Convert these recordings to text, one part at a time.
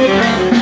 Thank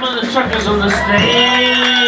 some of the truckers on the stage.